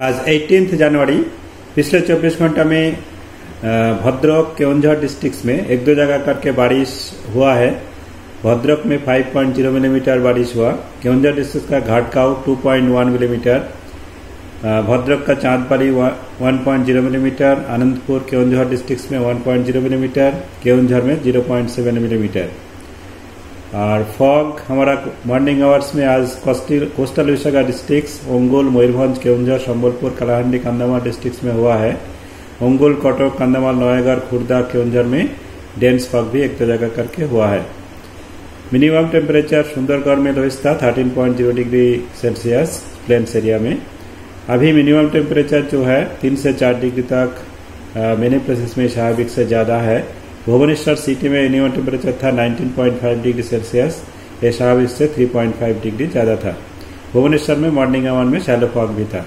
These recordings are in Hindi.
आज 18 जनवरी पिछले 24 घंटा में भद्रक, केवंझर डिस्ट्रिक्ट में एक दो जगह करके बारिश हुआ है। भद्रक में 5.0 मिलीमीटर बारिश हुआ। केवंझर डिस्ट्रिक्ट का घाटकाव 2.1 मिलीमीटर भद्रक का चांदपाली 1.0 मिलीमीटर आनंदपुर, केवंझर डिस्ट्रिक्ट में 1.0 मिलीमीटर केवंझर में 0.7 मिलीमीटर और फॉग हमारा मॉर्निंग आवर्स में आज coastal Vishakha district Angul, Mayurbhanj Keonjhar Sambalpur, Kalahandi, Kandhamal district में हुआ है। ओंगोल, कटक, कंधामाल नयागढ़ खुर्दा केवंझर में डेंस फॉग भी एक दो जगह करके हुआ है। मिनिमम टेम्परेचर सुंदरगढ़ में लोएस्ट था 13.0 डिग्री सेल्सियस प्लेन्स एरिया में। अभी मिनिमम टेम्परेचर जो है, तीन से चार डिग्री तक मेने प्लेसेस में स्वाभाविक से ज़्यादा है। भुवनेश्वर सिटी में मिनिमम टेम्परेचर था 19.5 डिग्री सेल्सियस ये स्वाभाविक से 3.5 डिग्री ज़्यादा था। भुवनेश्वर में मॉर्निंग आवर में शैलो फॉग भी था।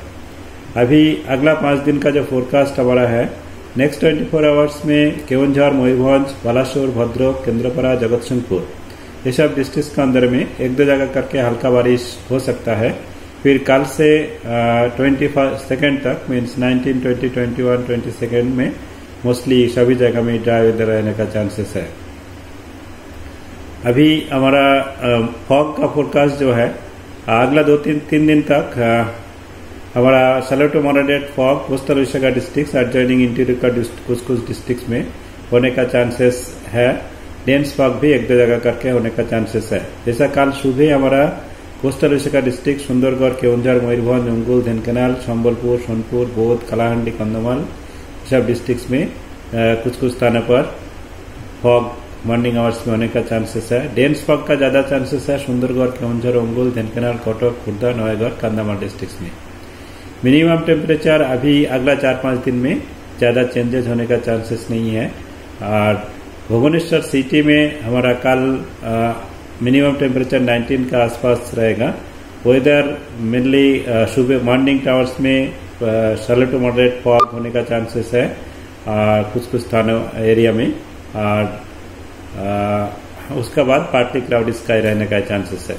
अभी अगला पाँच दिन का जो फोरकास्ट हमारा है नेक्स्ट 24 आवर्स में केवंझर मयूरभंज बालासोर भद्रक केंद्रपरा जगत सिंहपुर ये सब डिस्ट्रिक्ट के अंदर में एक दो जगह करके हल्का बारिश हो सकता है। फिर कल से ट्वेंटी सेकेंड तक मीन्स 19, 20, 21, 22 सेकेंड में मोस्टली सभी जगह में ड्राई वेदर रहने का चांसेस है। अभी हमारा फॉग का फोरकास्ट जो है, अगला दो तीन तीन दिन तक हमारा सलेटो moderate fog coastal Vishakha district adjoining interior का कुछ कुछ डिस्ट्रिक्ट में होने का चांसेस है। डेंस फॉग भी एक दो जगह करके होने का चांसेस है। जैसा कल सुबह हमारा कोस्टल विशाखा डिस्ट्रिक्ट सुंदरगढ़, केवंझर, मयूरभंज उंगुल धनकनाल, संबलपुर, सोनपुर, बौद्ध, कलाहांडी कंधमाल सब डिस्ट्रिक्ट में कुछ कुछ स्थानों पर फॉग मॉर्निंग आवर्स में होने का चांसेस है। डेंस फॉग का ज़्यादा चांसेस है सुंदरगढ़, केवंझर उंगुल धनकनाल, कटक, खुर्दा, नवागढ़ कंधामाल डिस्ट्रिक्ट में। मिनिमम टेम्परेचर अभी अगला चार पाँच दिन में ज़्यादा चेंजेस होने का चांसेस नहीं है। और भुवनेश्वर सिटी में हमारा कल मिनिमम टेम्परेचर 19 का आसपास रहेगा। वेदर मेनली सुबह मॉर्निंग टावर्स में सलो टू मॉडरेट फॉग होने का चांसेस है आ, कुछ कुछ स्थानों एरिया में। और उसके बाद पार्टी क्लाउड स्काई रहने का चांसेस है।